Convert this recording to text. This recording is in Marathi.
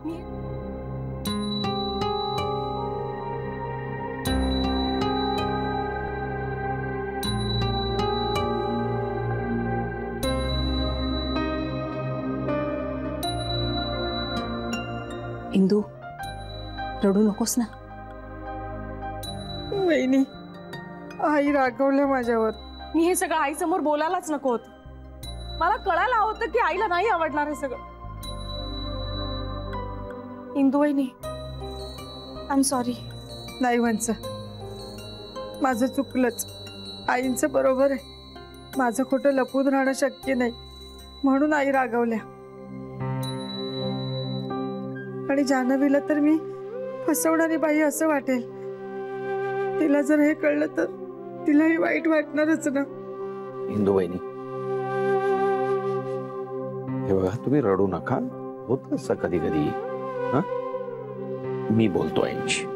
इंदू रडू नकोस ना. वहिनी आई रागवल्या माझ्यावर. मी हे सगळं आईसमोर बोलायलाच नको होतं. मला कळायला होतं की आईला नाही आवडणार हे सगळं. इंदू वहिनी. आय एम सॉरी नाही म्हणचं माझं चुकलंच. आईंचं बरोबर आहे. माझं खोटं लपून राहणं शक्य नाही. म्हणून आई रागवल्या. आणि जान्हवीला तर मी फसवणारी बाई असं वाटेल. तिला जर हे कळलं तर तिलाही वाईट वाटणारच ना. इंदू बहिणी हे बघा तुम्ही रडू नका. होत असं कधी कधी मी बोलतो यांची